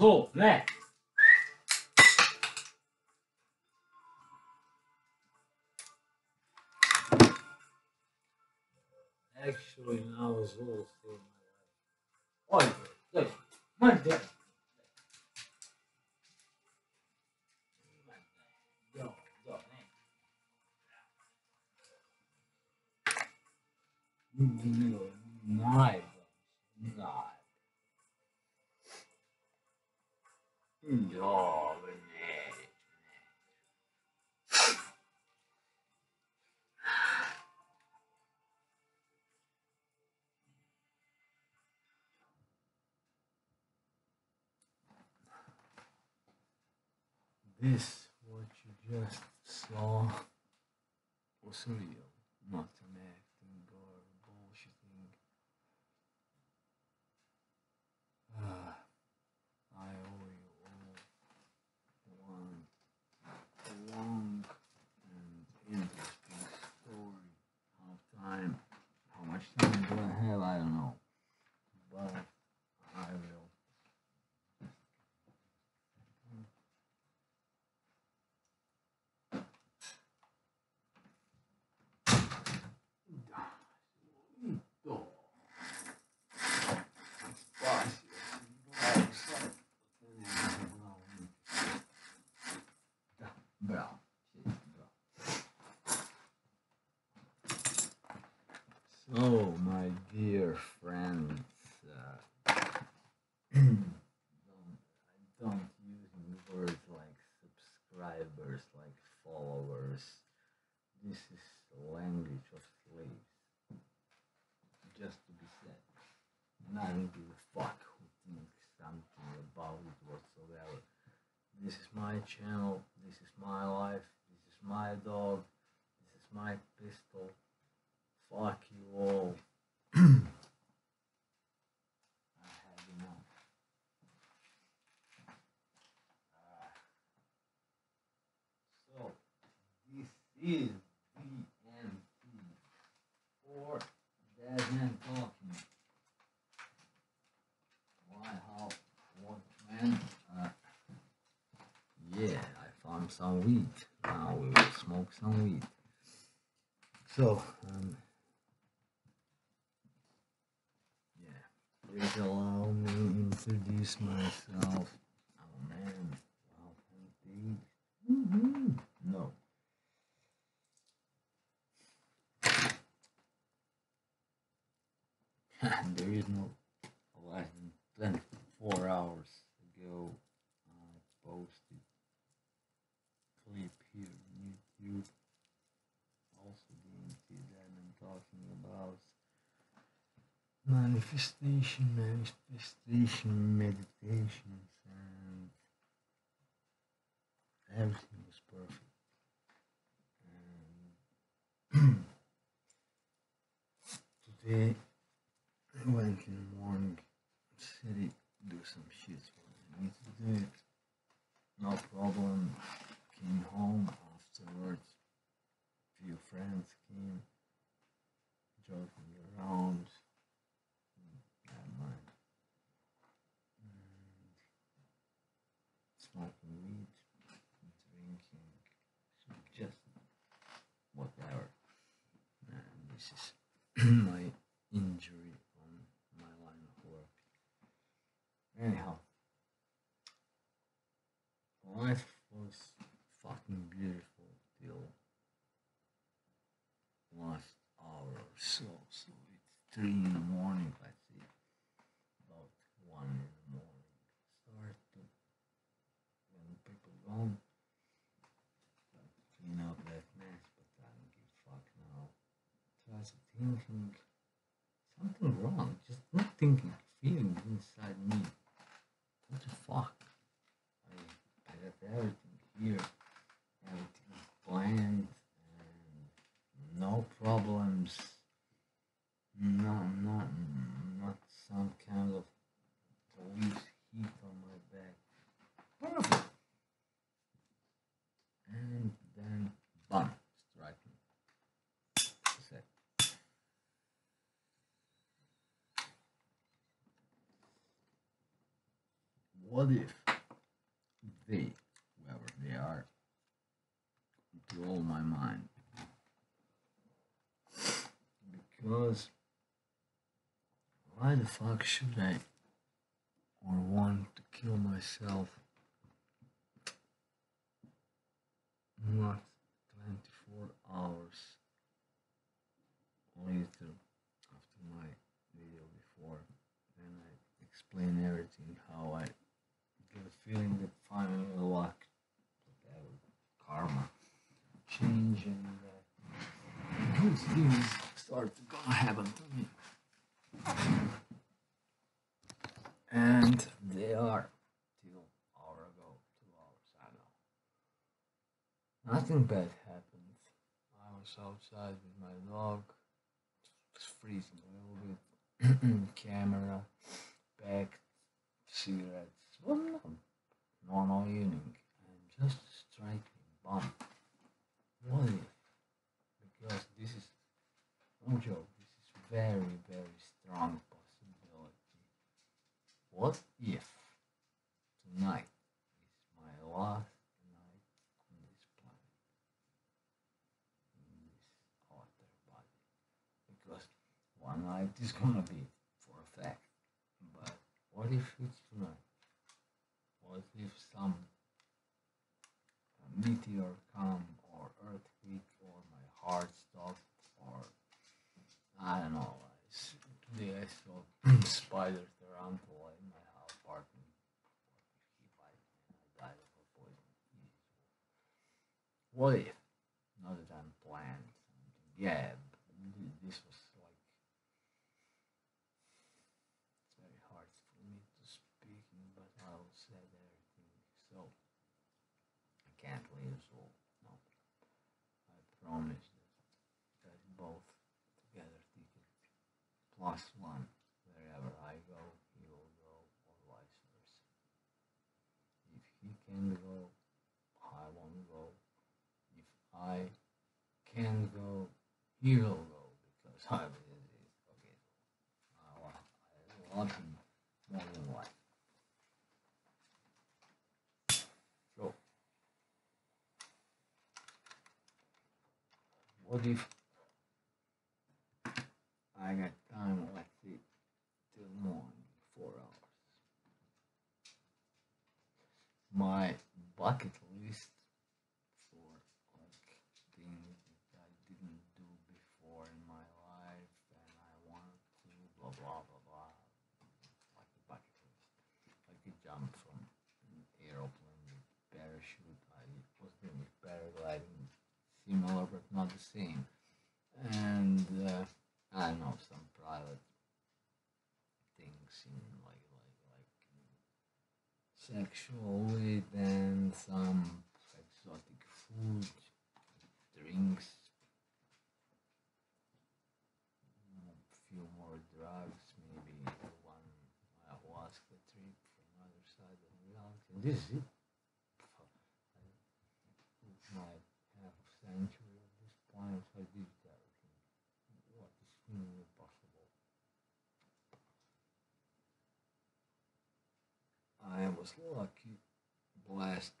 そうね。Actually, when I was little, still in my life. Oh, look, my dad. This, what you just saw, was real, not an acting or bullshitting. Ah, I owe you all one long and interesting story. How time, how much time do I have? I don't know, but I will. Bravo. So, my dear friends, uh, don't, I don't use words like subscribers, like followers. This is the language of slaves. Just to be said. And I don't give a fuck who thinks something about it whatsoever. This is my channel, this is my life, this is my dog, this is my pistol. Fuck you all. I had enough. Ah. so, this is DMT for Dead Man Talking. Why, how, what, when? Uh, yeah, I found some weed. Now we will smoke some weed. So, um, yeah, please allow me introduce myself. Man, wow, indeed. Mhm. No. there is no less than 24 hours ago I posted clip here on YouTube also DMT that I'm talking about manifestation, manifestation, meditations and everything was perfect. Today I went in the morning city do some shit I need to do it. No problem. Came home afterwards. Few friends came joking around. Never mind. And smoking weed, drinking, so just whatever. And this is my injury on my line of work. Anyhow, life was fucking beautiful till last hour or so. So it's three in the morning, let's see. About one in the morning. Start to when people gone. Start to clean up that mess, but I don't give a fuck now. Try to thinking wrong. Just not thinking, feeling inside me. What the fuck? I, I got everything here. Everything is planned and no problems. No, not not some kind of police heat on my back. Perfect. And then bam, strike me. That's it. what if they, whoever they are, blow my mind? Because why the fuck should I or want to kill myself? Not 24 hours later after my video before and I explain everything how I get a feeling that finally luck whatever karma change and uh, good things start to gonna happen to me and they are till hour ago two hours I know nothing bad happened I was outside with my dog. It's freezing a little bit. Camera packed cigarettes. Well no normal evening and just striking bomb what if because this is no joke this is very very strong possibility. What if tonight is my last night on this planet in this outer body because one night is gonna be for a fact but what if it's tonight what if some meteor come or earthquake or my heart stopped or I don't know. Today I saw spider tarantula in my house apartment. What if he bite me I died of a poison? What if? Not that I'm planned something. Yeah, but th- this was like it's very hard for me to speak, but I'll say everything. So I can't leave so no. I promise that guys both together ticket plus one. Wherever I go, he will go, or vice versa. If he can go, I won't go. If I can go, he will go because I'm. Okay, I him more than life. So, what if I got time, let's see, till morning, four hours. My bucket list for like things that I didn't do before in my life and I want to blah blah blah blah like a bucket list. Like a jump from an aeroplane with parachute. I was doing with paragliding similar but not the same. And uh, I know some private things in like like like sexually, then some exotic food, drinks, few more drugs, maybe one ayahuasca trip from other side of the reality. And this is it. I took my half a century at this point, so I did everything. What is humanly possible? I was lucky, blessed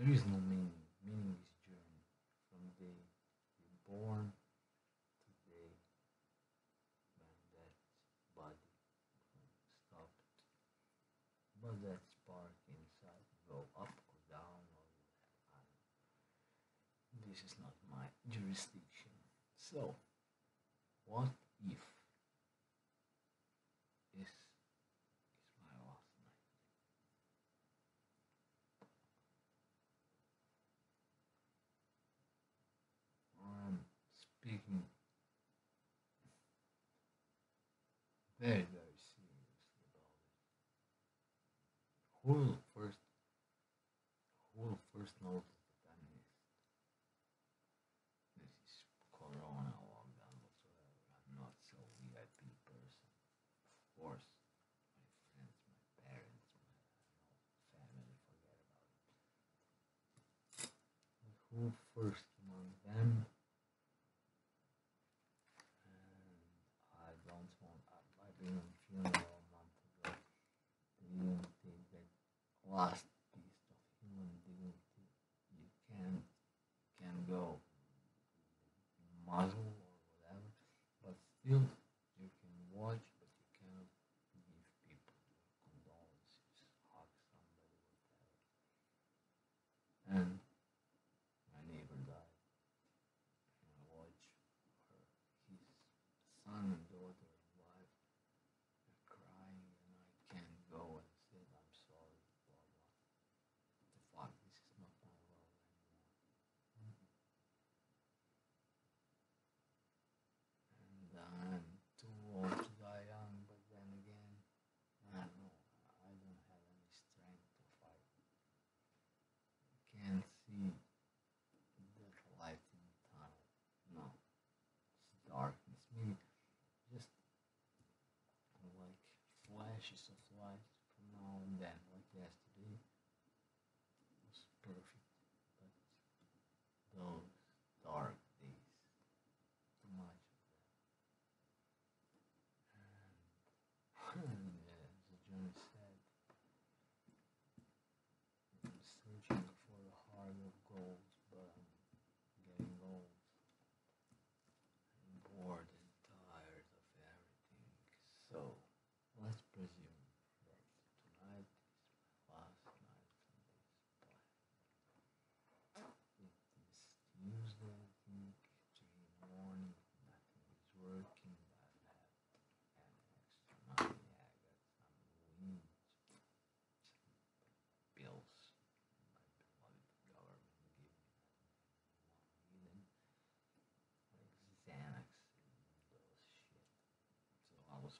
There is no meaning. Meaning is journey from the day you're born to the day when that body stopped. But that spark inside go up or down or This is not my jurisdiction. So, what 那え、ないし、それ。last flashes of light from now and then, like yesterday.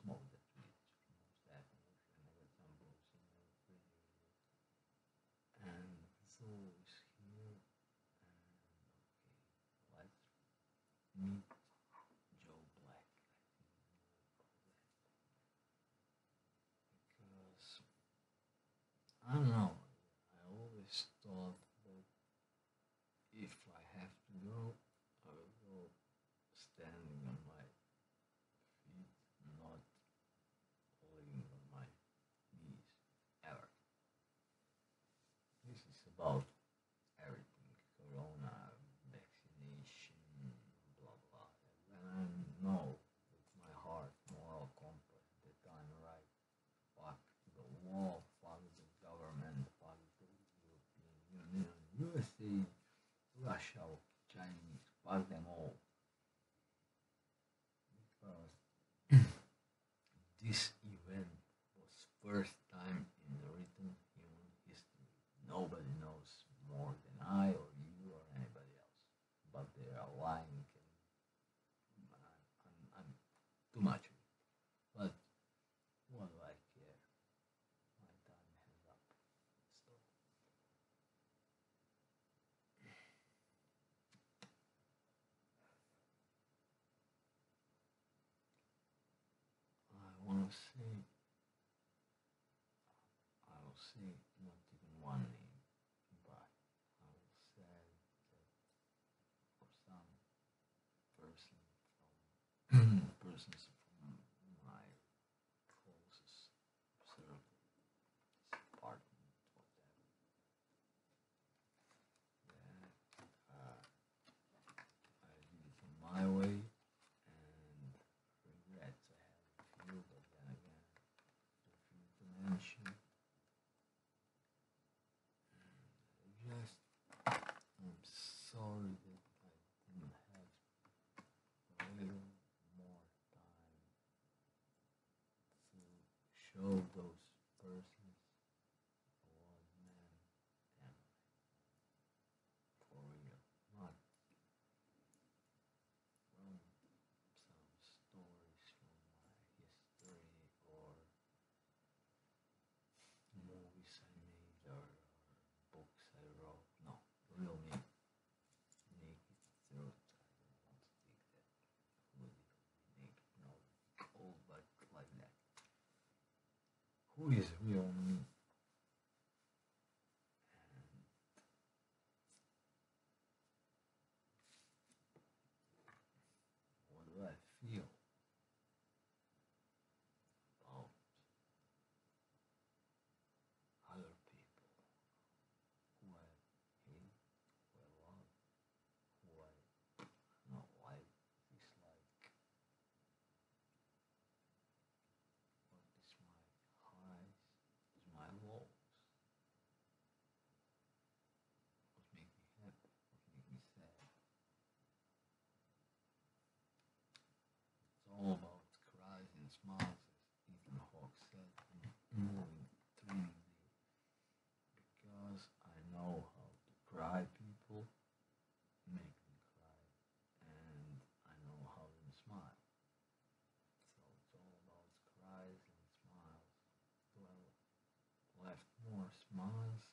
small that we and so it's here and okay let's meet Joe Black. Because I don't know I always thought that if I have to go I will go standing about want to see. who is Ryong moving extremely because I know how to cry people, make them cry, and I know how to smile. So it's all about cries and smiles. Well, left more smiles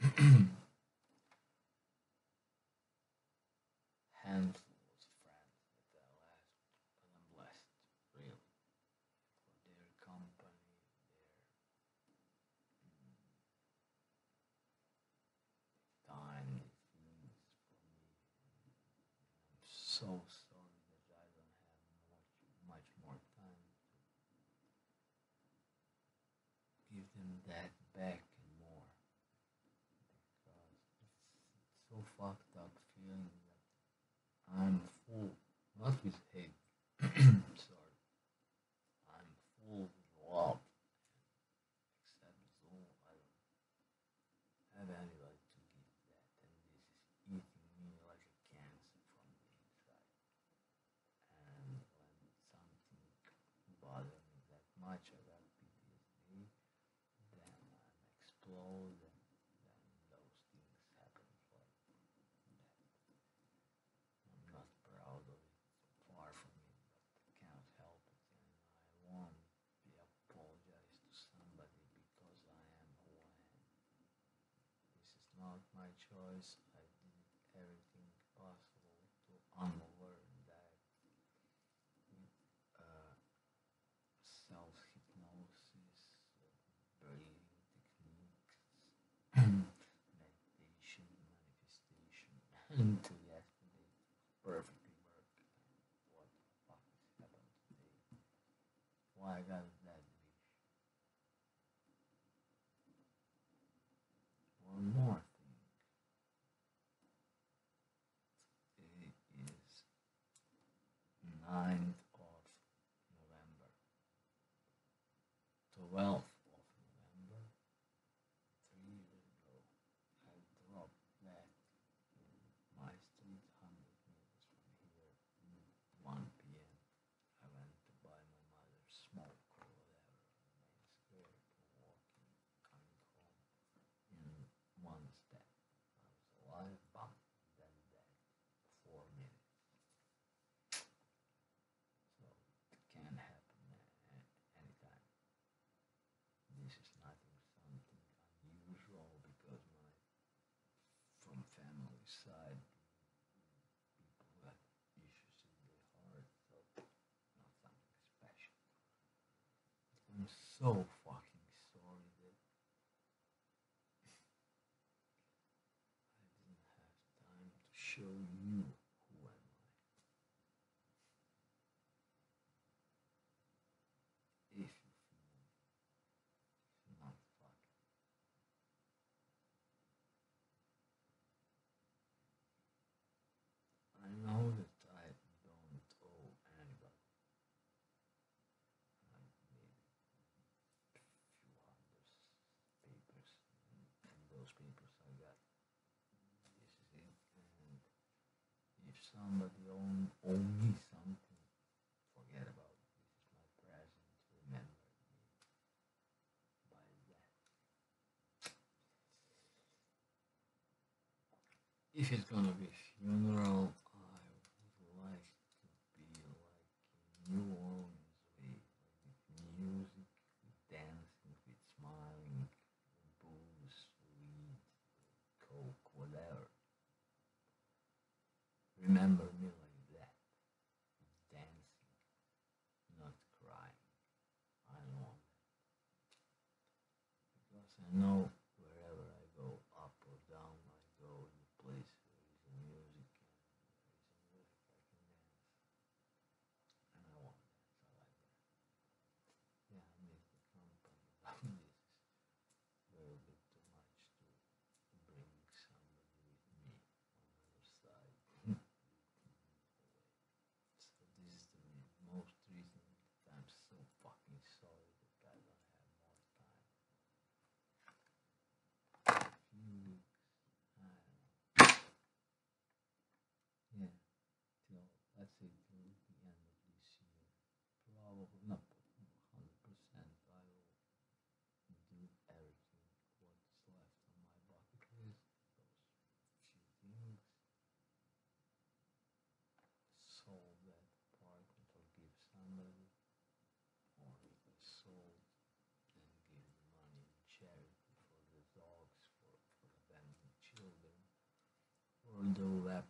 handfuls of friends that I last, and I'm blessed, really, for their company, their time, means for me. I'm so sorry that I don't have much, much more time to give them that back. fact that feeling that I'm full, not with hate. not my choice. I did everything possible to unlearn that with uh, self-hypnosis, breathing techniques, meditation, manifestation, Until yesterday perfectly worked. what the fuck happened today. Why I got that wish? One more. 9th of November. 12 side, issues in heart nothing special. So those people so that this is it. And if somebody own, owe me something, forget about it. This is my present. to Remember me by that. If it's gonna be funeral the web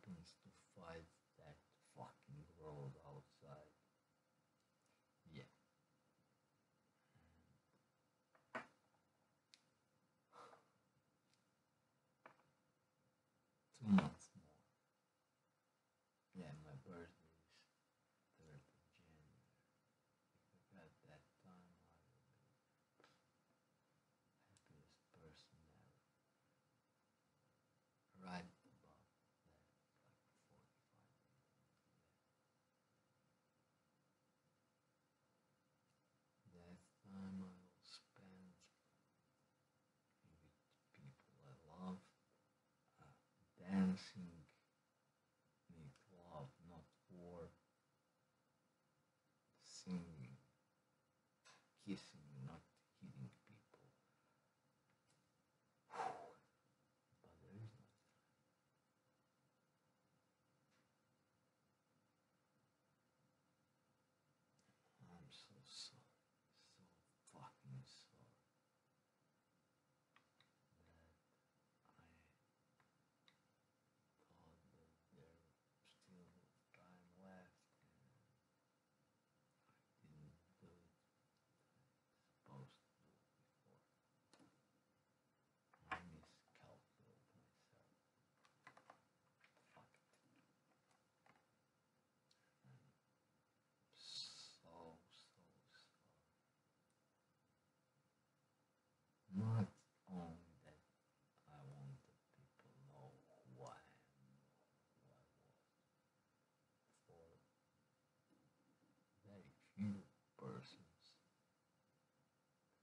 few persons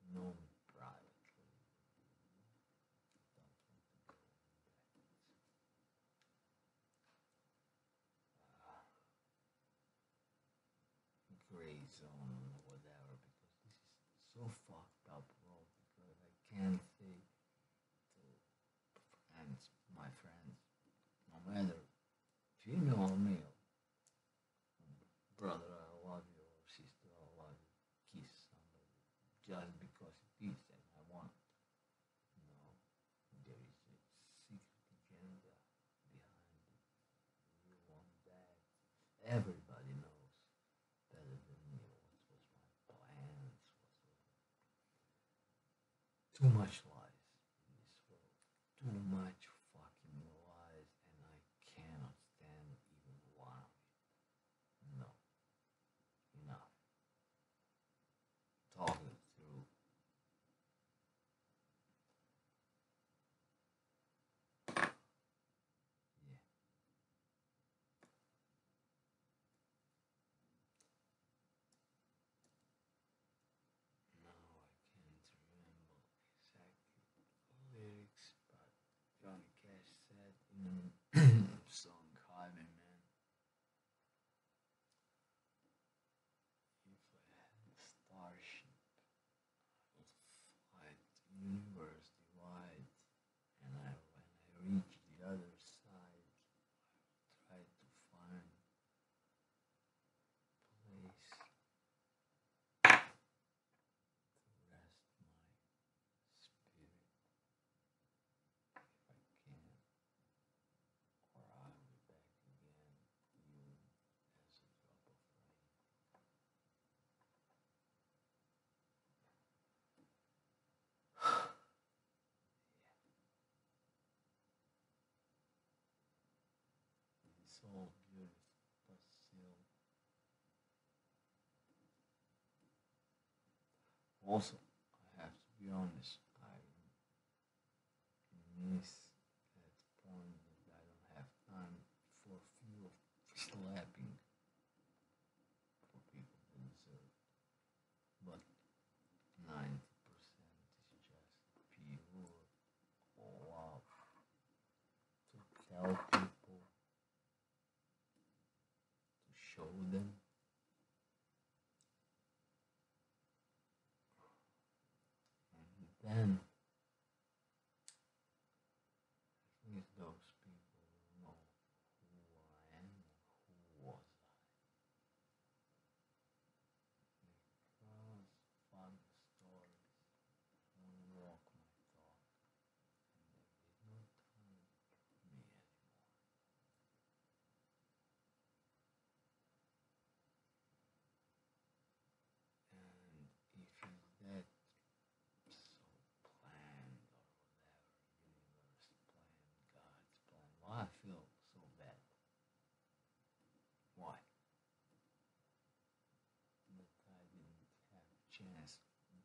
known privately. Don't want to go uh, gray zone or whatever because this is so fucked. song. soul purest does seal. Also, I have to be honest, I miss that point that I don't have time for few slap with them.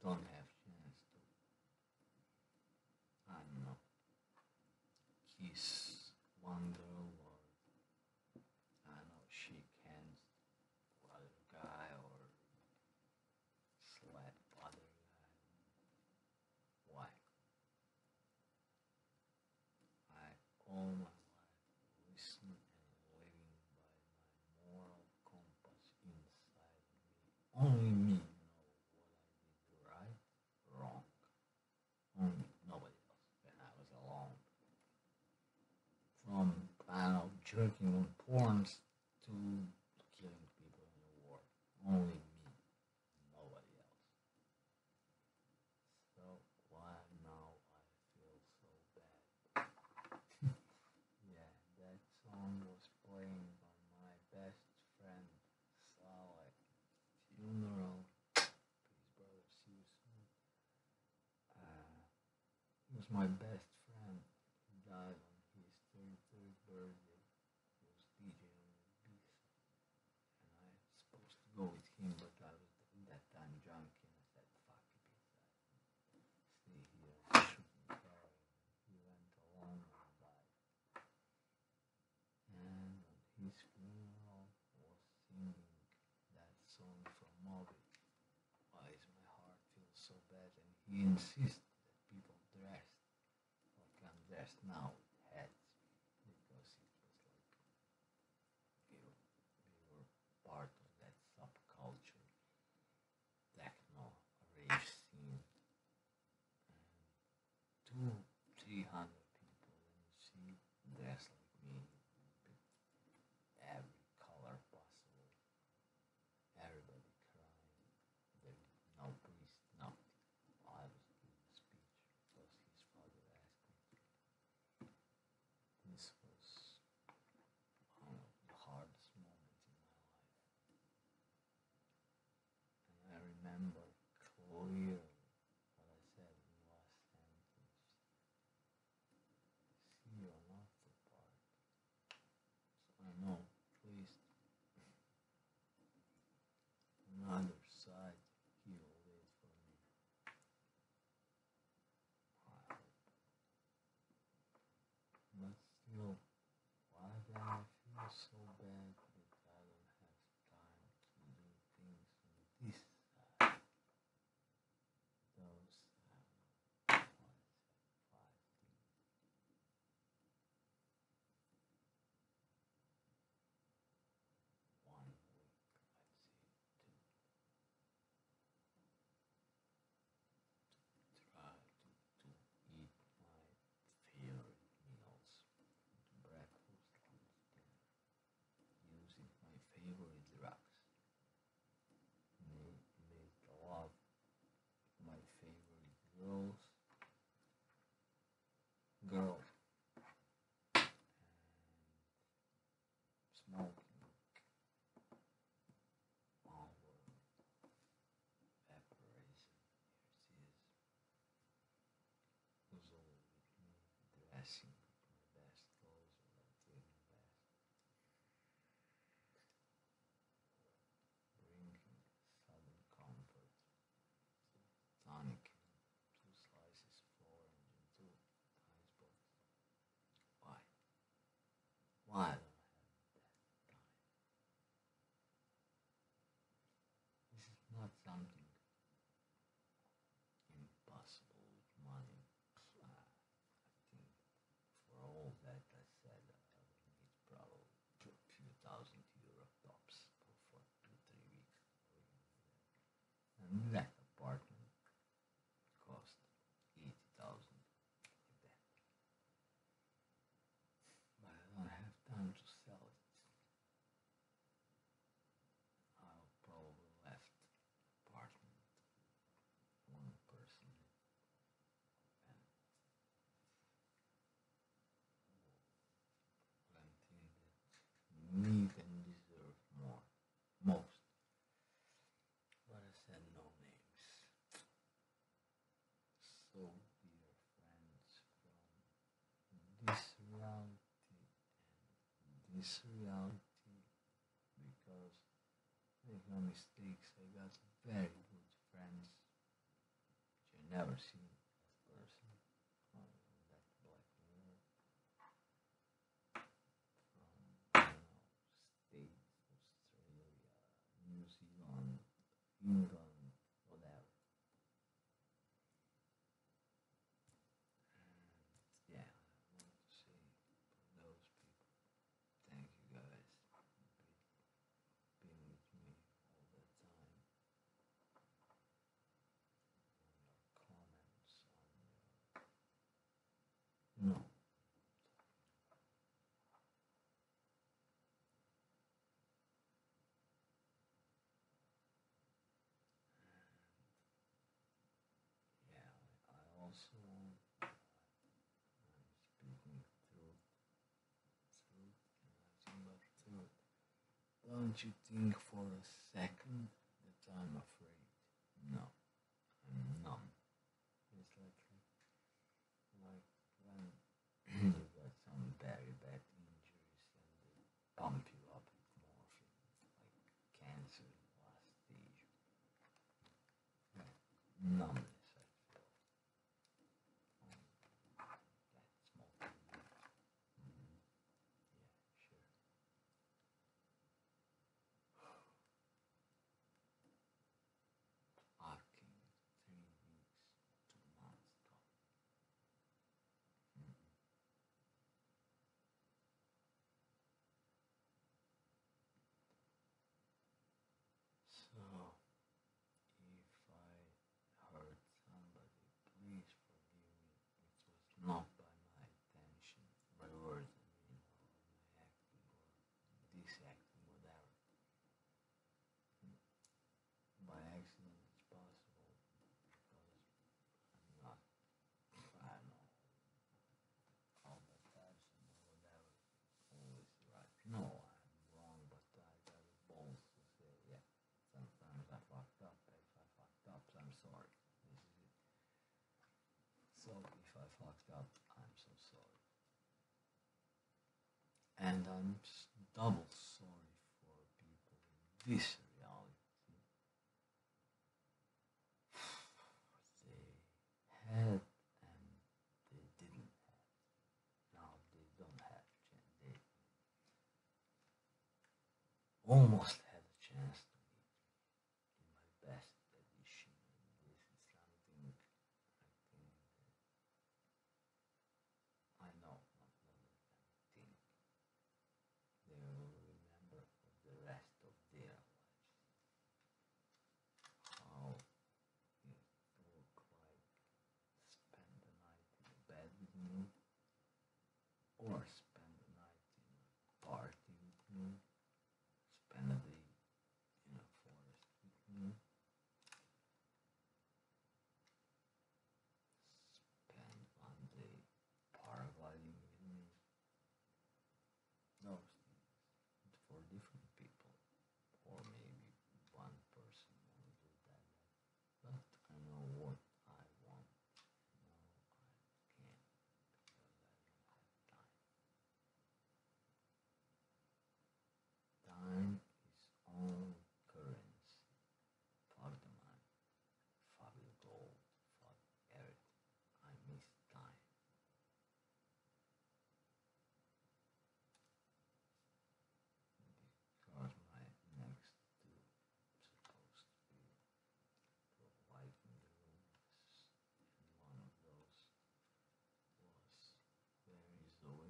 Don't have. jerking on porns to killing people in the war. Only me, nobody else. So why now I feel so bad? yeah, that song was playing by my best friend Salek funeral. Peace, brother. See you soon. Uh, was my best go with him, but I was that time drunk, and I said, fuck it, stay here, shoot. He went along and died. And at his funeral was singing that song from Moby. Why is my heart feels so bad? And he insists remember clearly. Smoking our preparation. Here it is. Dressing with my best clothes without feeling best. Bringing sudden comfort. Tonic, two slices of orange and two icebergs. Why? Why don't I have that time? This is not something impossible with money. I think for all that I said, I would need probably a few thousand euro tops for, for two, three weeks. And that apartment cost eighty thousand like that. But I don't have time to sell it. I'll probably left apartment one person and plenty that need and deserve more. Most. But I said no names. So, dear friends, from this reality and this reality, because make no mistakes, I got very good friends, which I never seen as person. on that Black Mirror. From, you know, States, Australia, New Zealand, England, whatever. And yeah, I want to say for those people, thank you guys for be- being with me all the time. On your comments, on your no. Yeah, I I also I'm speaking truth, truth, nothing but truth. Don't you think for a second that I'm afraid? No, I'm numb. It's like like when you got some very bad injuries and they pump you up with morphine, like cancer last stage. Like numbness, I feel. Um, that smoking. Mhm. Yeah, sure. Fucking three weeks, two months stop. Mhm. So, if I hurt somebody, please forgive me. It was not by my intention, by words, I mean, or my acting, or disacting, whatever. By accident, it's possible because I'm not, I don't know, all the person or whatever, always right. No, I'm wrong, but I got the balls to say, yeah, sometimes I fucked up. If I fucked up, I'm sorry. This is it. So if I fucked up, I'm so sorry. And I'm double sorry for people in this reality. They had and they didn't have. Now they don't have. They almost had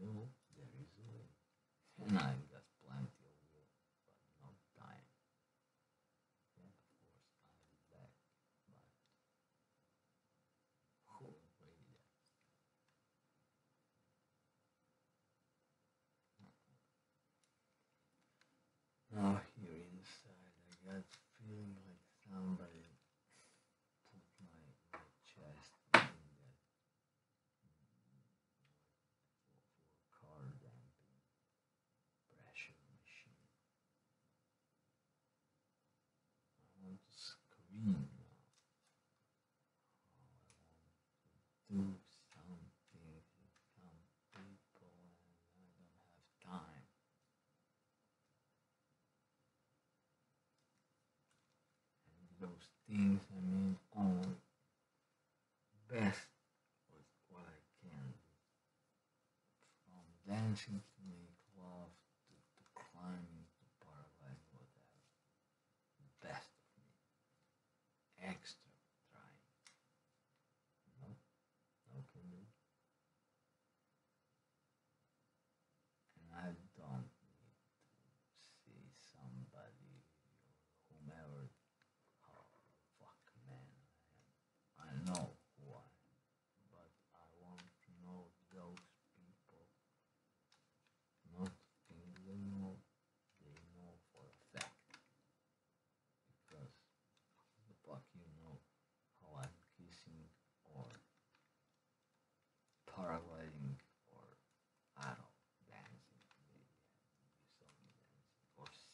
Mm-hmm. no, screen. I want to do something some people and I don't have time. And those things, I mean, on best with what I can. From dancing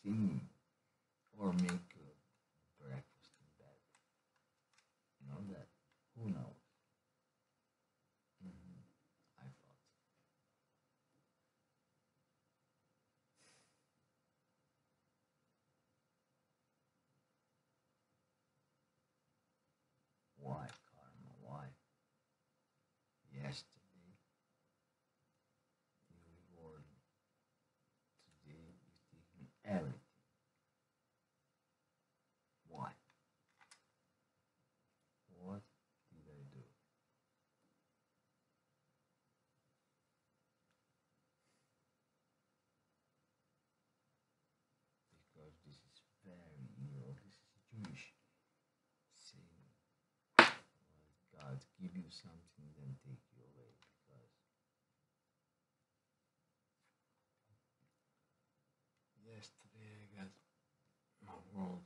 Mm. this is very new. This is Jewish saying, well, God give you something, then take you away. Because yesterday I got my world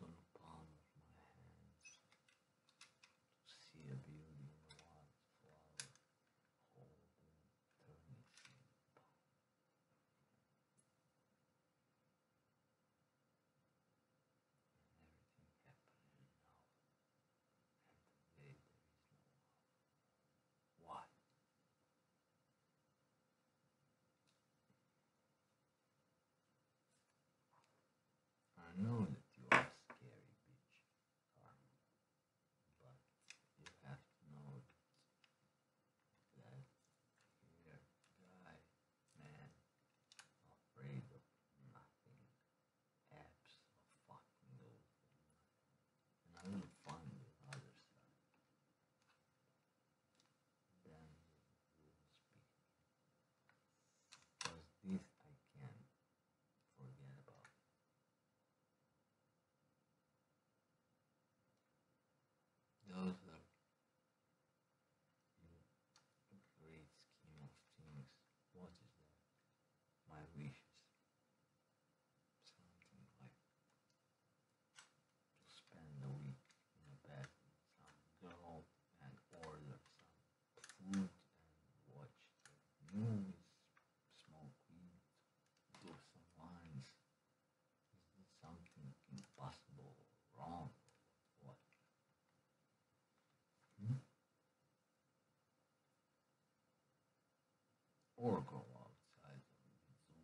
Or go outside of his own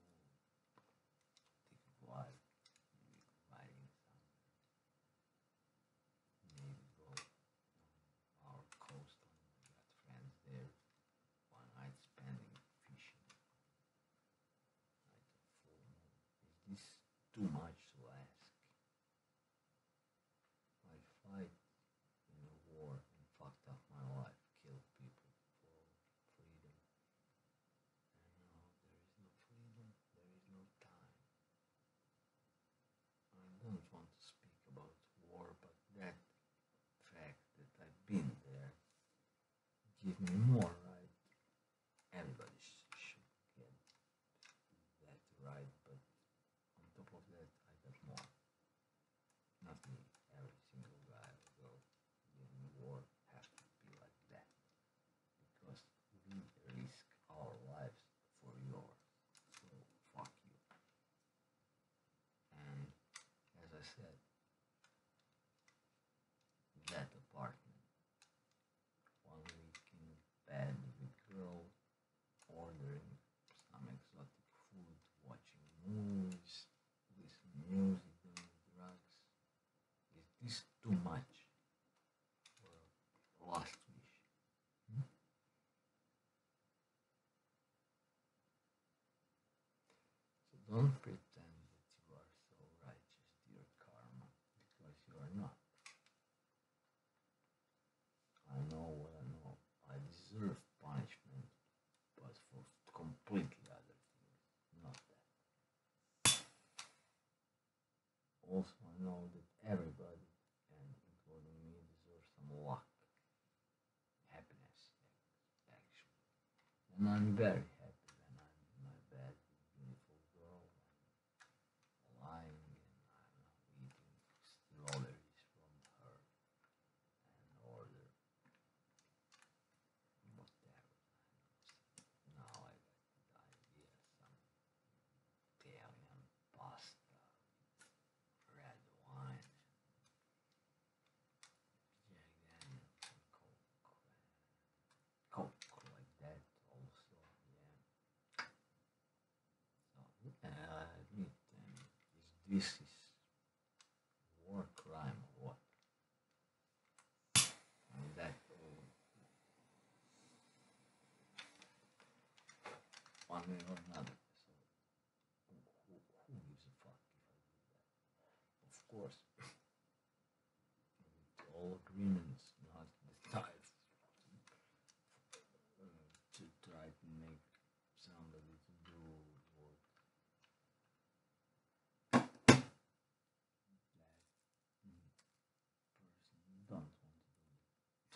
thick wall, maybe providing some, maybe go on our coast we got friends there, one night spending fishing, like a full moon. Is this too much? 浓墨 too much. I'm very uh, Вместе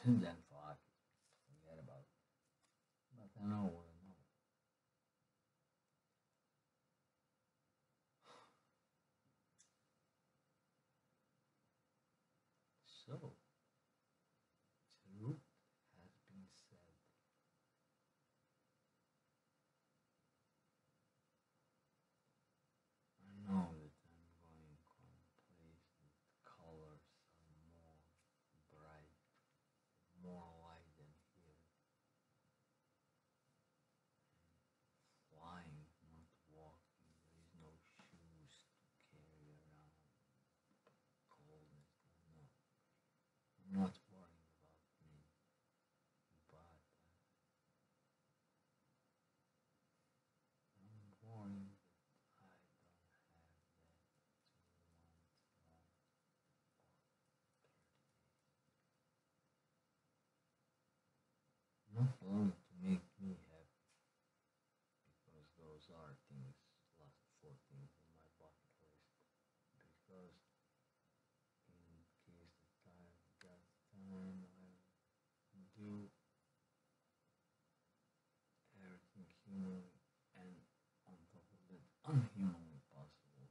since then for. Forget about it. But I I know. So phone to make me happy because those are things last four things in my bucket list because in case the time got time I do everything human and on top of that unhumanly possible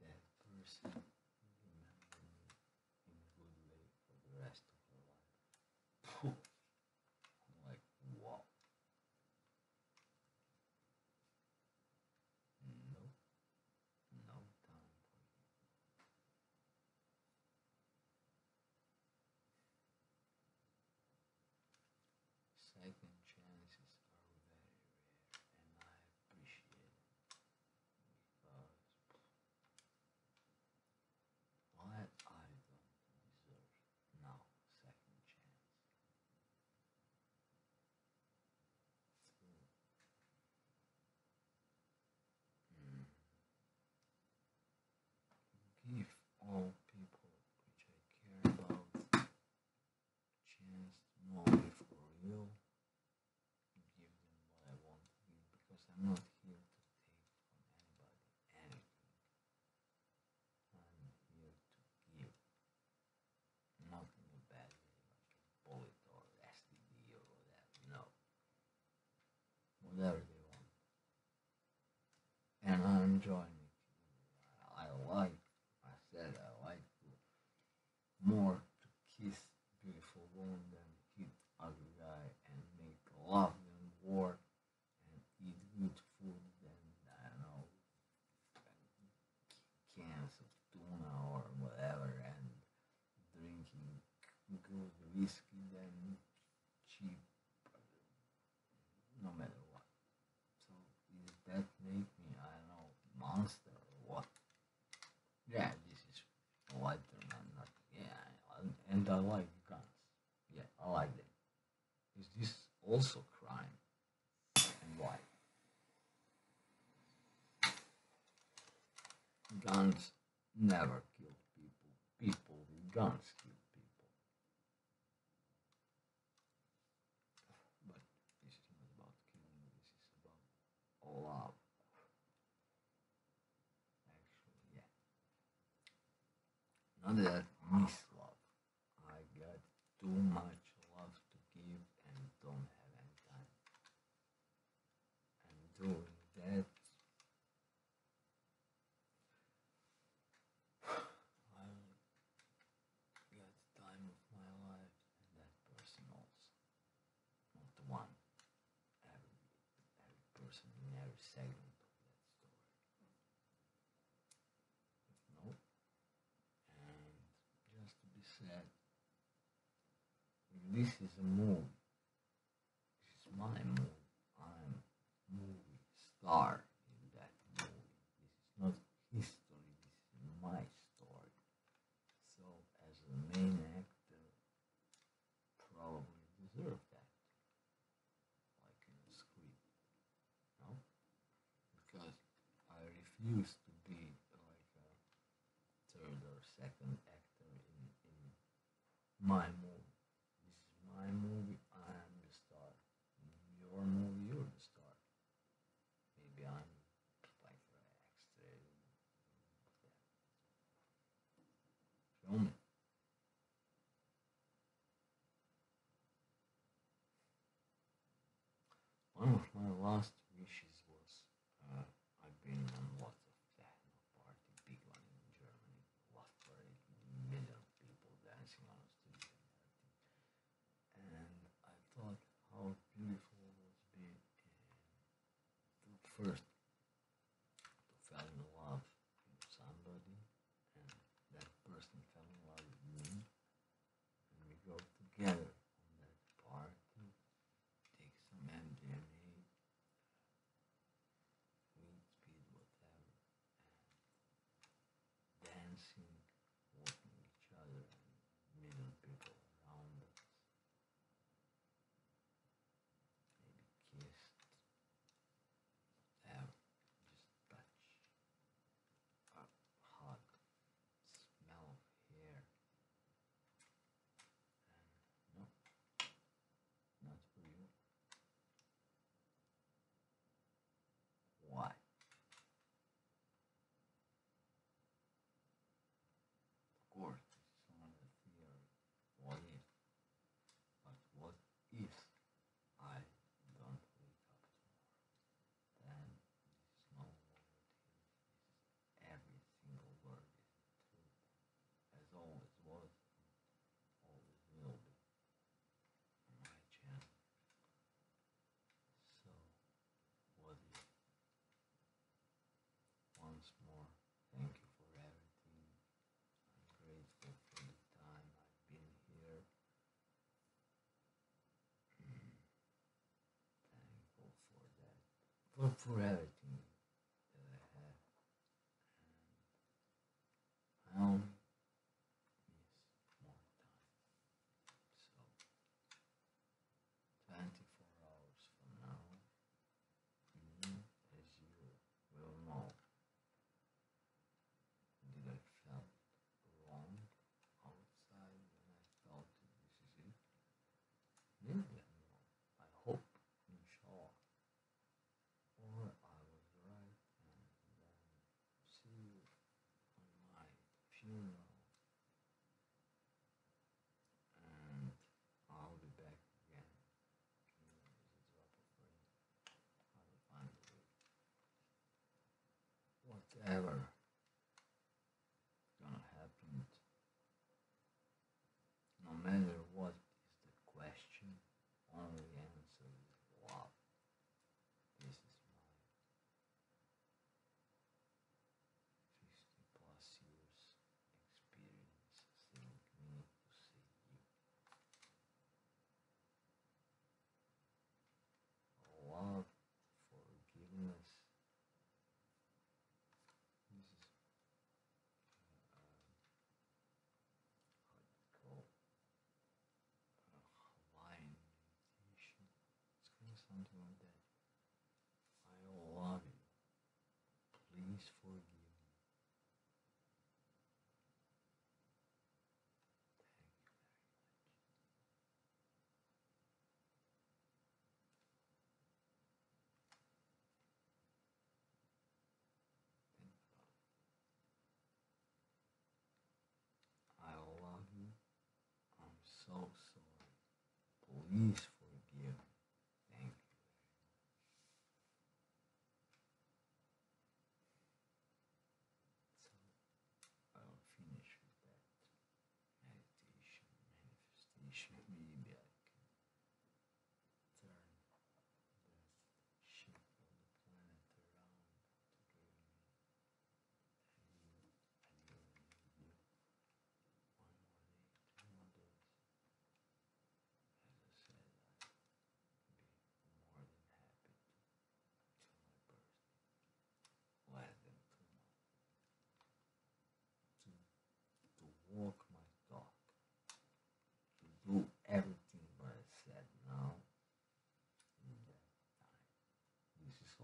that person not here to take from anybody anything. I'm here to give. Not in a bad way, like a bullet or STD or whatever. No. Whatever they want. And I'm enjoying I like guns. Yeah, I like them. Is this also crime? And why? Guns never kill people. People with guns kill people. But this is not about killing, this is about love. Actually, yeah. Not that I tudo mais. This is a moon. This is my moon. I'm movie star. oh, I lost assim. plurality ever. something like that. I love you. Please forgive me. Thank you very much. I love you. I'm so sorry. Please.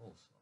also